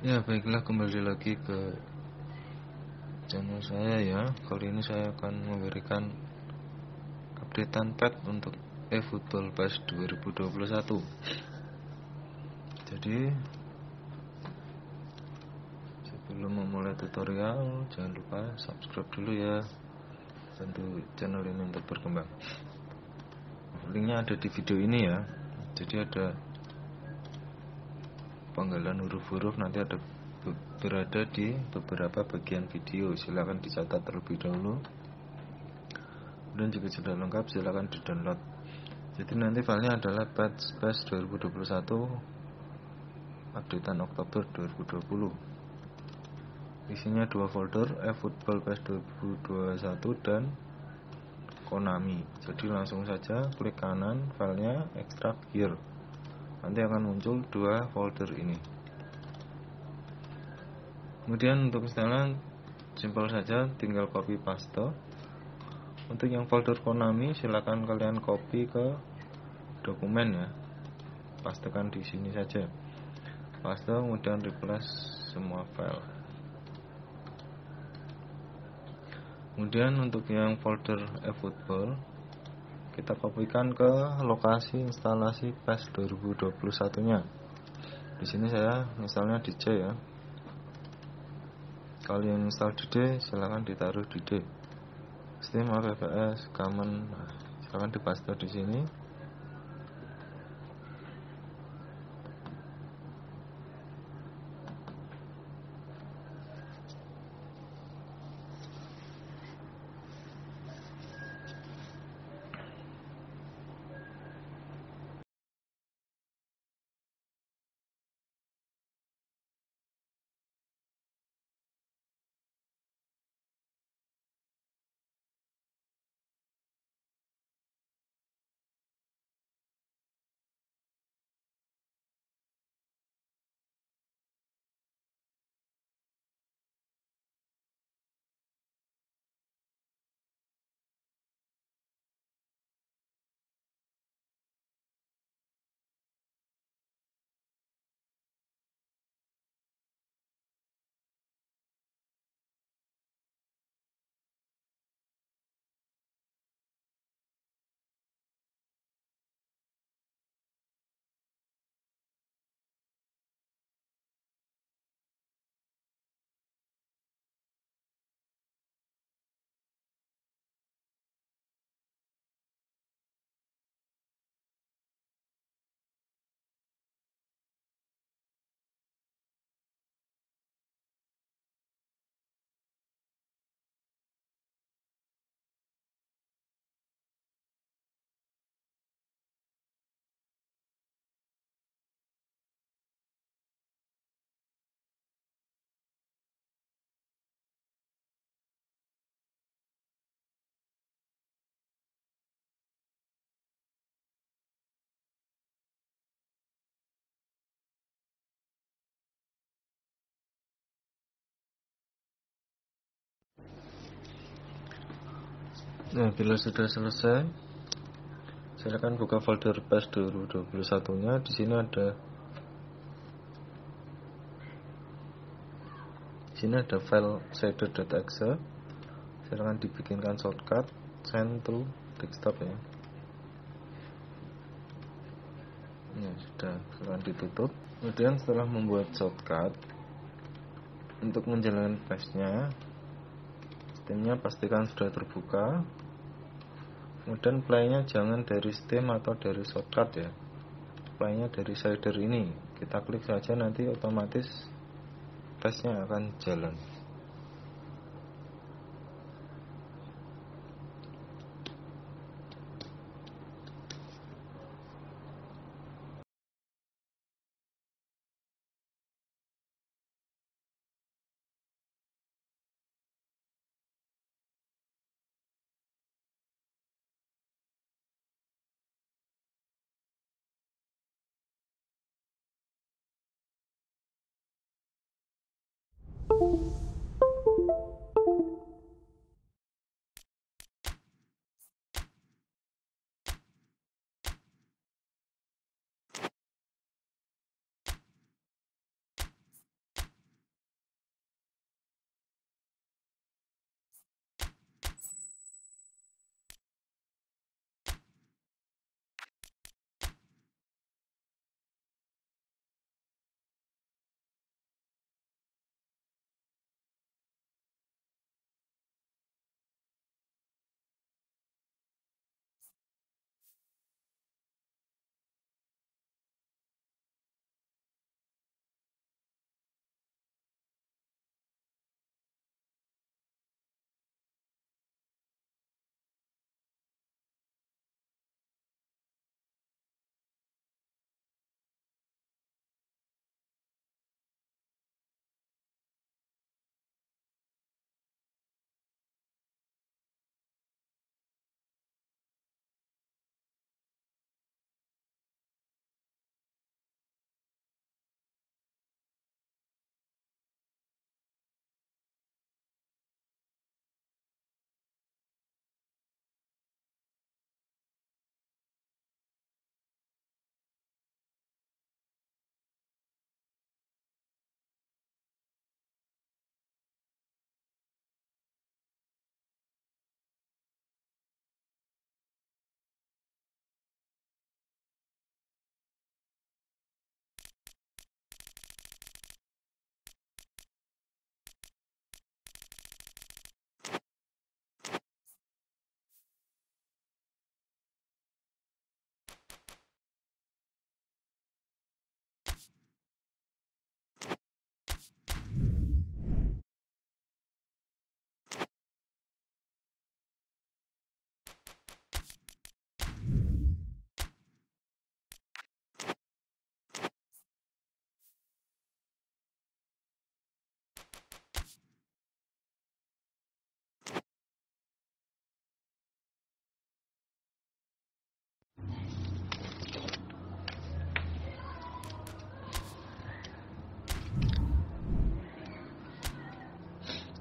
Ya baiklah kembali lagi ke channel saya ya. Kali ini saya akan memberikan updatean pet untuk eFootball PES 2021 Jadi Sebelum memulai tutorial Jangan lupa subscribe dulu ya. Bantu channel ini untuk berkembang. Linknya ada di video ini ya. Jadi ada penggalan huruf-huruf nanti ada berada di beberapa bagian video. Silahkan dicatat terlebih dahulu. Dan jika sudah lengkap silahkan di download jadi nanti filenya adalah patch patch 2021 updatean Oktober 2020 isinya dua folder eFootball PES 2021 dan Konami. Jadi langsung saja klik kanan filenya extract here nanti akan muncul dua folder ini. Kemudian untuk setelan simpel saja tinggal copy paste. Untuk yang folder Konami silahkan kalian copy ke dokumen ya. Pastekan di sini saja. Paste kemudian replace semua file. Kemudian untuk yang folder eFootball kita kopikan ke lokasi instalasi PES 2021 nya di sini saya misalnya di C ya. Kalian install di D silahkan ditaruh di D. Steam APPS common. Nah, silahkan dipaste di sini Nah, bila sudah selesai, silakan buka folder PES 2021-nya. Di sini ada di sini ada file shader.exe. Silakan dibikinkan shortcut send to desktop ya. Ya, sudah, silakan ditutup. Kemudian setelah membuat shortcut untuk menjalankan PES-nya, Steamnya pastikan sudah terbuka kemudian playnya jangan dari Steam atau dari shortcut ya. Playnya dari shader ini. Kita klik saja nanti otomatis tesnya akan jalan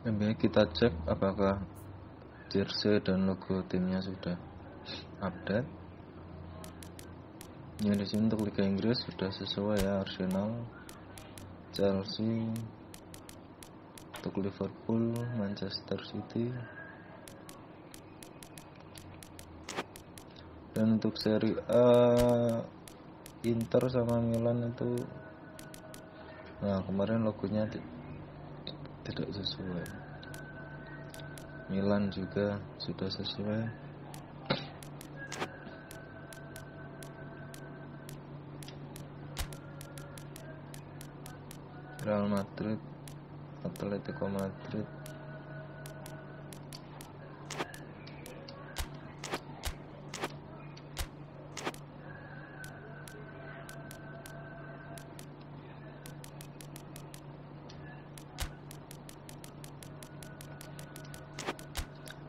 NBA kita cek apakah jersey dan logo timnya sudah update. Ini di sini untuk Liga Inggris sudah sesuai ya Arsenal Chelsea untuk Liverpool Manchester City. Dan untuk seri A Inter sama Milan itu nah kemarin logonya tidak sesuai. Milan juga sudah sesuai. Real Madrid Atletico Madrid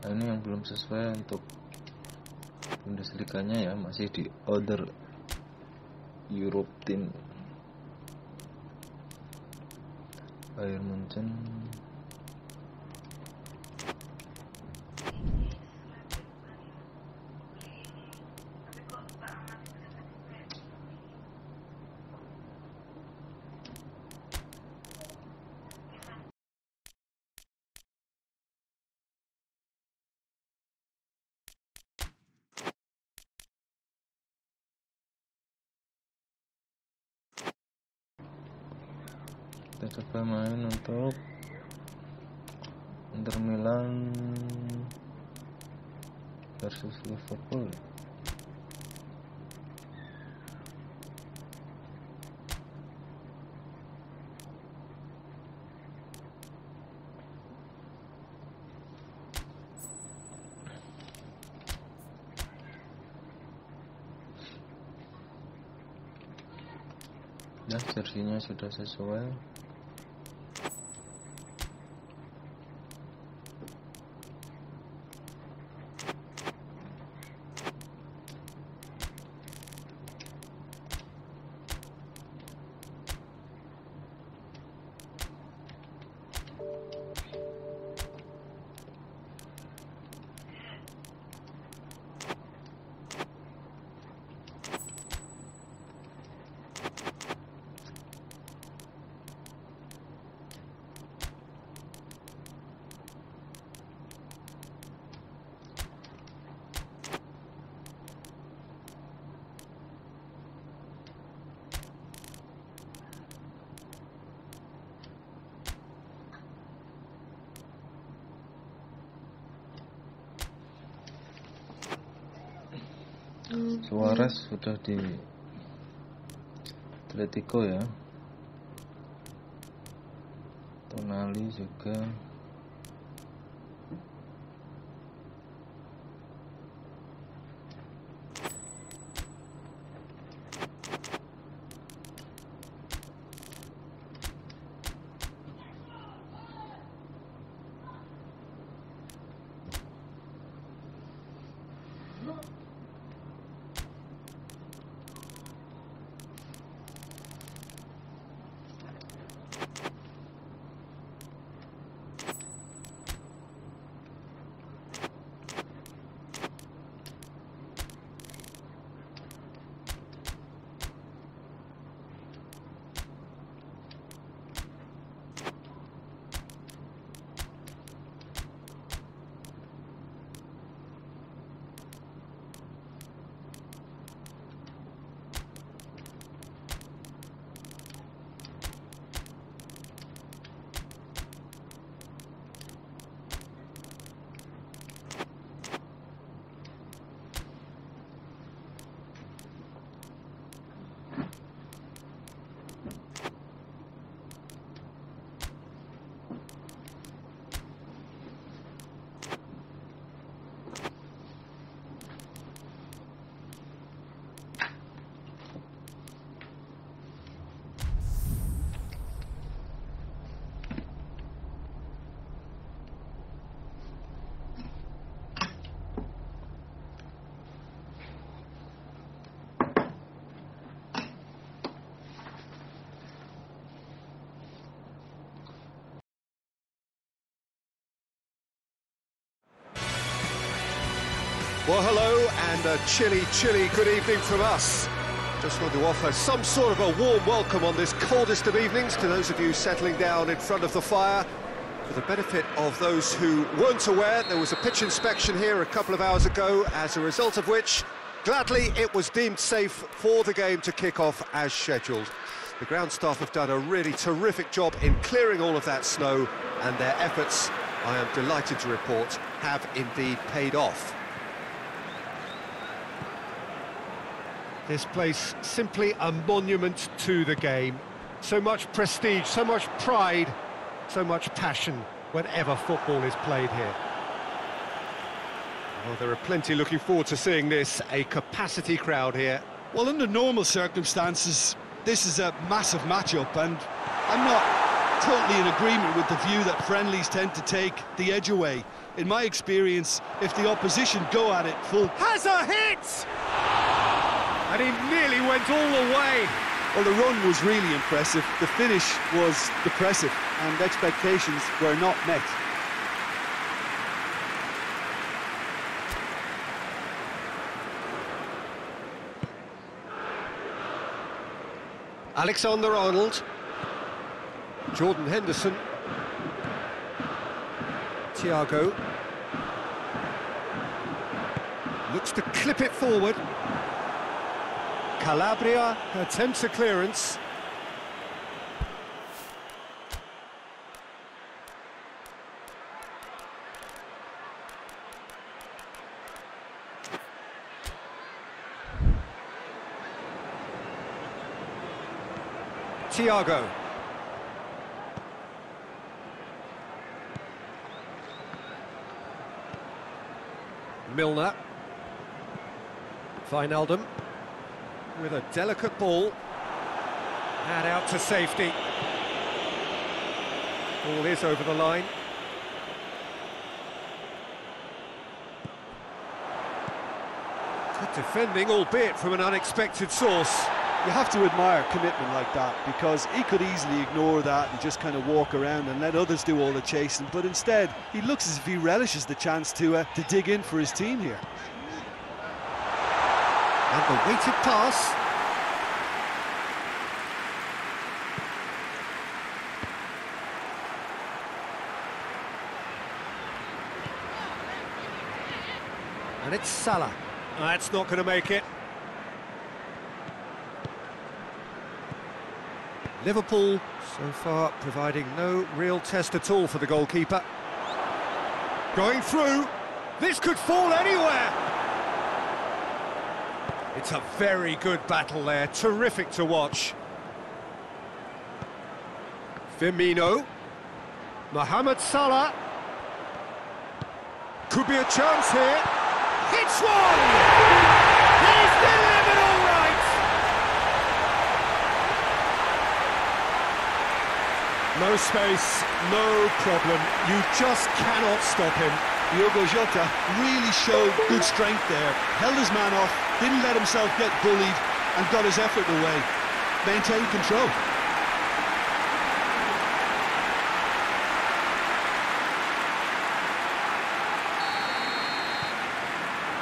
nah, ini yang belum sesuai untuk Bundesliga-nya ya masih di order Europe team Bayern Munchen kita coba main untuk Inter Milan versus Liverpool. Ya jersinya sudah sesuai Suarez sudah di Atletico ya. Tonali juga Well, hello, and a chilly, chilly good evening from us. Just want to offer some sort of a warm welcome on this coldest of evenings to those of you settling down in front of the fire. For the benefit of those who weren't aware, there was a pitch inspection here a couple of hours ago, as a result of which, gladly, it was deemed safe for the game to kick off as scheduled. The ground staff have done a really terrific job in clearing all of that snow, and their efforts, I am delighted to report, have indeed paid off. This place simply a monument to the game. So much prestige, so much pride, so much passion whenever football is played here. Well, there are plenty looking forward to seeing this, a capacity crowd here. Well, under normal circumstances, this is a massive matchup, and I'm not totally in agreement with the view that friendlies tend to take the edge away. In my experience, if the opposition go at it full... Has a hit! And he nearly went all the way. Well, the run was really impressive. The finish was depressive, and expectations were not met. Alexander Arnold. Jordan Henderson. Thiago. Looks to clip it forward. Calabria attempts a clearance. Thiago. Milner. Wijnaldum with a delicate ball. And out to safety. Ball is over the line. Good defending, albeit from an unexpected source. You have to admire commitment like that because he could easily ignore that and just kind of walk around and let others do all the chasing. But instead, he looks as if he relishes the chance to uh, to dig in for his team here. And the weighted pass. And it's Salah. That's not going to make it. Liverpool, so far, providing no real test at all for the goalkeeper. Going through. This could fall anywhere. It's a very good battle there. Terrific to watch. Firmino. Mohamed Salah. Could be a chance here. Hits one! He's delivered all right! No space, no problem. You just cannot stop him. Diogo Jota really showed good strength there, held his man off, didn't let himself get bullied, and got his effort away. Maintained control.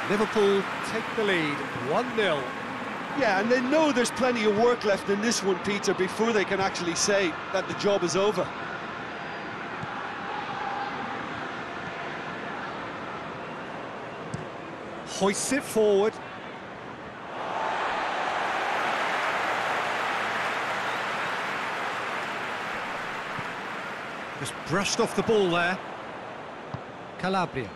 Liverpool take the lead, 1-0. Yeah, and they know there's plenty of work left in this one, Peter, before they can actually say that the job is over. Hoists it forward. Just brushed off the ball there. Calabria.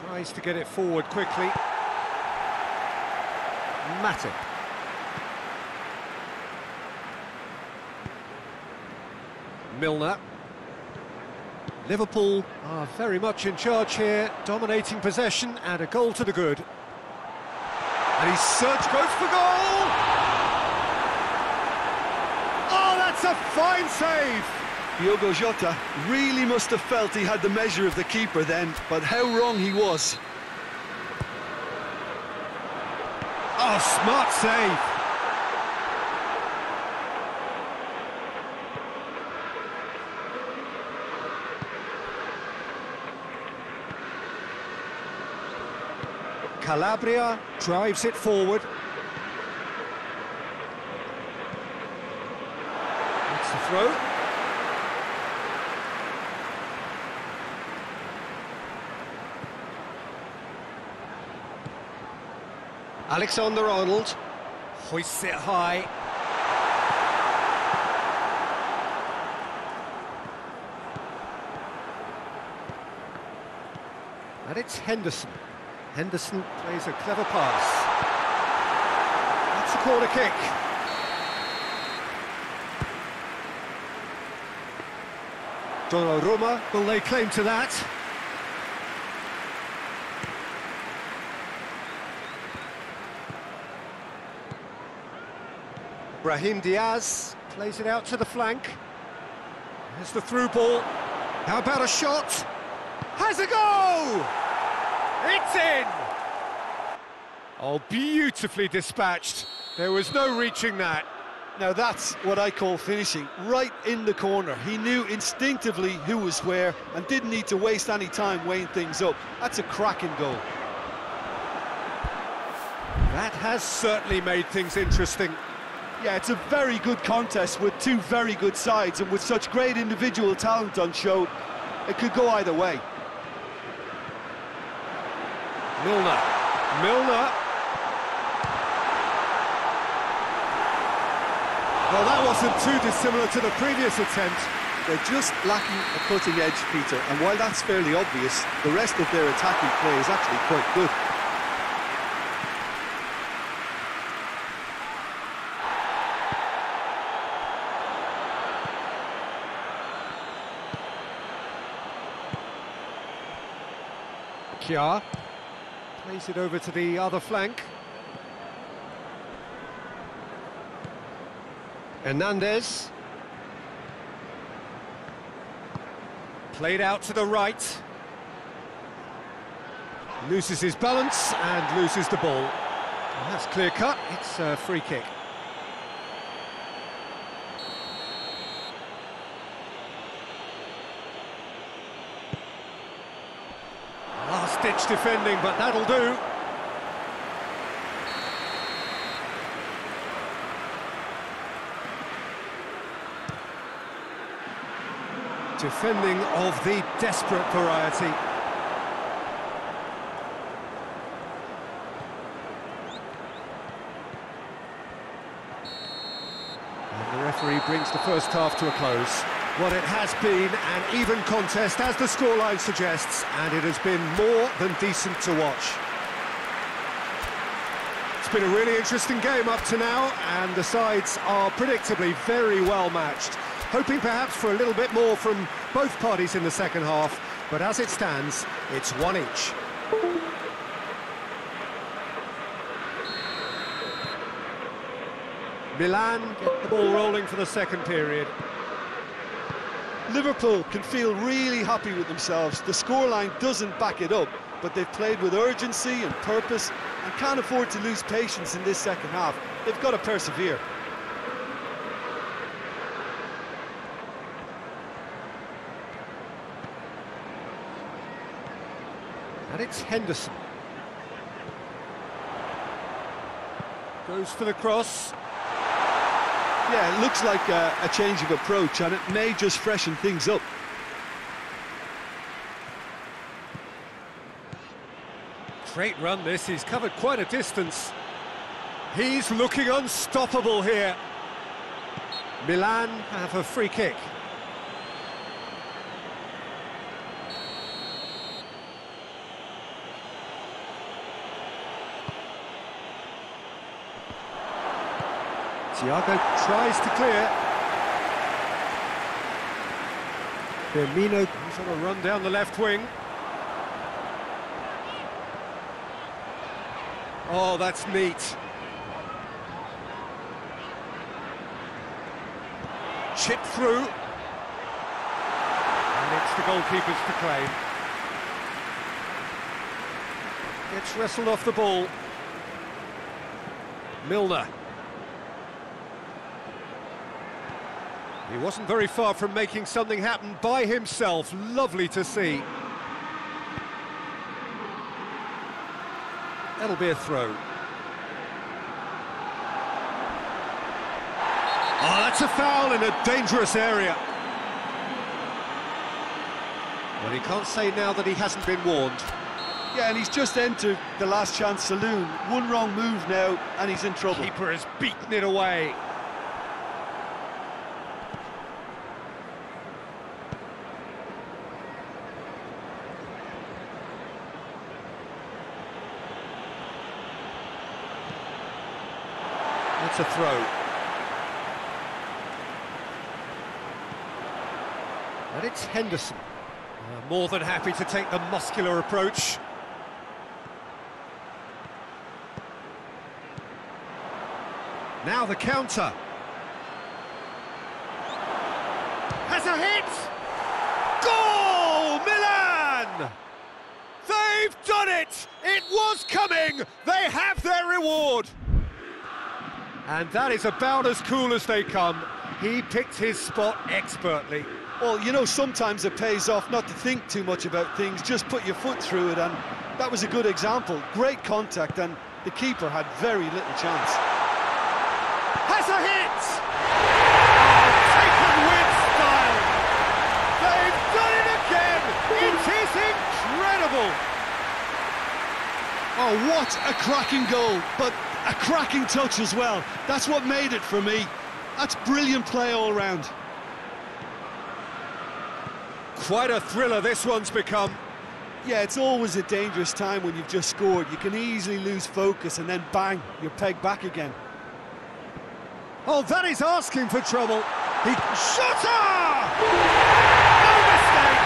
Tries to get it forward quickly. Matip. Milner. Liverpool are very much in charge here, dominating possession and a goal to the good. And he search goes for goal! That's a fine save! Diogo Jota really must have felt he had the measure of the keeper then, but how wrong he was. Oh, smart save! Calabria drives it forward. Throw. Alexander Arnold hoists it high. And it's Henderson. Henderson plays a clever pass. That's a corner kick. Donnarumma will lay claim to that. Brahim Diaz plays it out to the flank. There's the through ball. How about a shot? Has a go! It's in! Oh, beautifully dispatched. There was no reaching that. Now that's what I call finishing, right in the corner. He knew instinctively who was where and didn't need to waste any time weighing things up. That's a cracking goal. That has certainly made things interesting. Yeah, it's a very good contest with two very good sides and with such great individual talent on show, it could go either way. Milner. Milner. Well, that wasn't too dissimilar to the previous attempt. They're just lacking a cutting edge, Peter, and while that's fairly obvious, the rest of their attacking play is actually quite good. Kjaer plays it over to the other flank. Hernandez. Played out to the right. Loses his balance and loses the ball. That's clear cut, it's a free kick. Last-ditch defending, but that'll do. Defending of the desperate variety. And the referee brings the first half to a close. Well, it has been an even contest, as the scoreline suggests, and it has been more than decent to watch. It's been a really interesting game up to now, and the sides are predictably very well matched. Hoping perhaps for a little bit more from both parties in the second half, but as it stands, it's one each. Milan get the ball rolling for the second period. Liverpool can feel really happy with themselves. The scoreline doesn't back it up, but they've played with urgency and purpose and can't afford to lose patience in this second half. They've got to persevere. It's Henderson. Goes for the cross. Yeah, it looks like a, a change of approach, and it may just freshen things up. Great run this, he's covered quite a distance. He's looking unstoppable here. Milan have a free kick. Thiago tries to clear. Firmino goes on a run down the left wing. Oh, that's neat. Chip through. And it's the goalkeepers to claim. Gets wrestled off the ball. Milner. He wasn't very far from making something happen by himself. Lovely to see. That'll be a throw. Oh, that's a foul in a dangerous area. Well, he can't say now that he hasn't been warned. Yeah, and he's just entered the last chance saloon. One wrong move now, and he's in trouble. Keeper has beaten it away. A throw. And it's Henderson. Uh, more than happy to take the muscular approach. Now the counter. Has a hit! Goal! Milan! They've done it! It was coming! They have their reward! And that is about as cool as they come. He picked his spot expertly. Well, you know, sometimes it pays off not to think too much about things, just put your foot through it, and that was a good example. Great contact, and the keeper had very little chance. Has a hit! Taken with style! They've done it again! It is incredible! Oh, what a cracking goal, but a cracking touch as well. That's what made it for me. That's brilliant play all round. Quite a thriller this one's become. Yeah, it's always a dangerous time when you've just scored. You can easily lose focus and then bang, you're pegged back again. Oh, that is asking for trouble. He shooter! No mistake!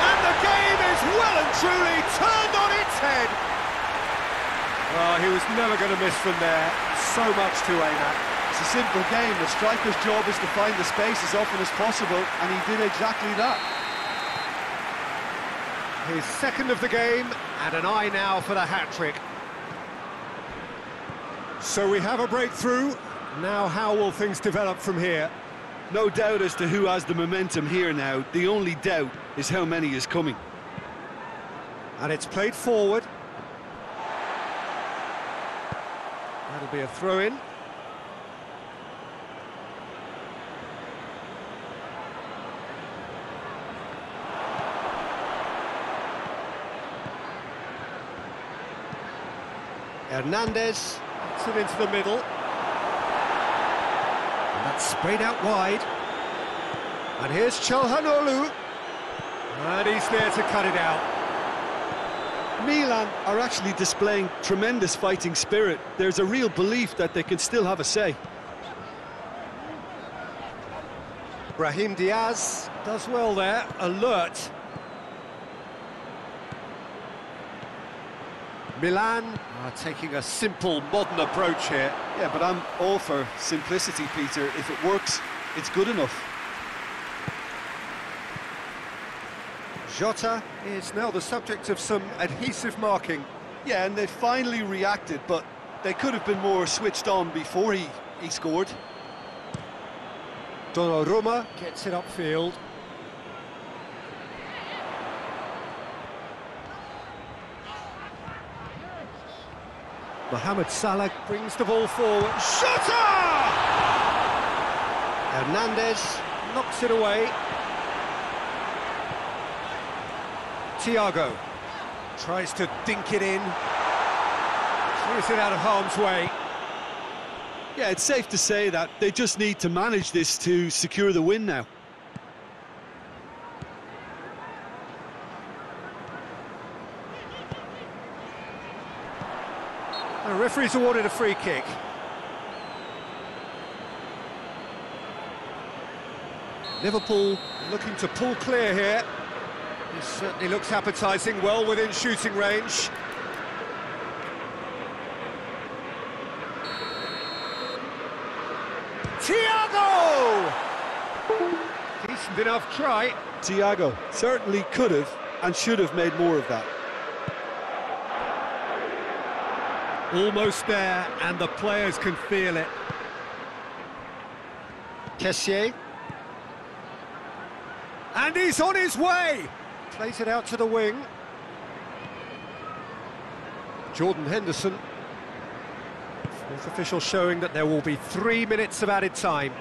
And the game is well and truly turned on its head. Oh, he was never going to miss from there. So much to aim at. It's a simple game. The striker's job is to find the space as often as possible, and he did exactly that. His second of the game, and an eye now for the hat-trick. So we have a breakthrough. Now how will things develop from here? No doubt as to who has the momentum here now. The only doubt is how many is coming. And it's played forward. That'll be a throw-in. Hernandez puts it into the middle. And that's sprayed out wide. And here's Calhanoglu. And he's there to cut it out. Milan are actually displaying tremendous fighting spirit. There's a real belief that they can still have a say. Brahim Diaz does well there, alert. Milan are taking a simple, modern approach here. Yeah, but I'm all for simplicity, Peter. If it works, it's good enough. Jota is now the subject of some adhesive marking. Yeah, and they finally reacted, but they could have been more switched on before he, he scored. Donnarumma gets it upfield. Mohamed Salah brings the ball forward. Shooter! Hernandez knocks it away. Thiago tries to dink it in. Clears it out of harm's way. Yeah, it's safe to say that they just need to manage this to secure the win now. The referee's awarded a free kick. Liverpool looking to pull clear here. This certainly looks appetising, well within shooting range. Thiago! Decent enough try. Thiago certainly could have and should have made more of that. Almost there, and the players can feel it. Kessié. And he's on his way! Plays it out to the wing. Jordan Henderson. Fourth official showing that there will be three minutes of added time.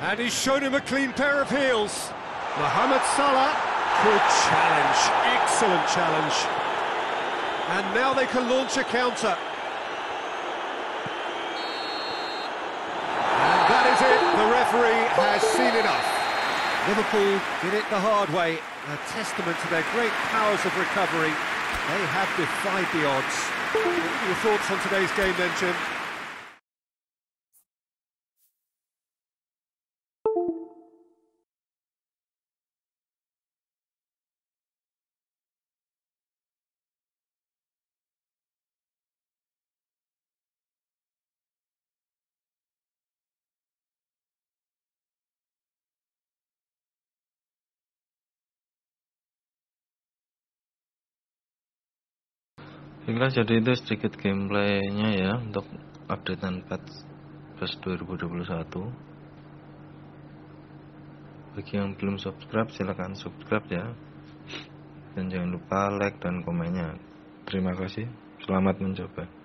And he's shown him a clean pair of heels. Mohamed Salah, good challenge, excellent challenge. And now they can launch a counter. And that is it, the referee has seen enough. Liverpool did it the hard way, a testament to their great powers of recovery. They have defied the odds. Your thoughts on today's game then, Jim? Baiklah, jadi itu sedikit gameplaynya ya untuk updatean patch plus 2021. Bagi yang belum subscribe, silahkan subscribe ya. Dan jangan lupa like dan komennya. Terima kasih. Selamat mencoba.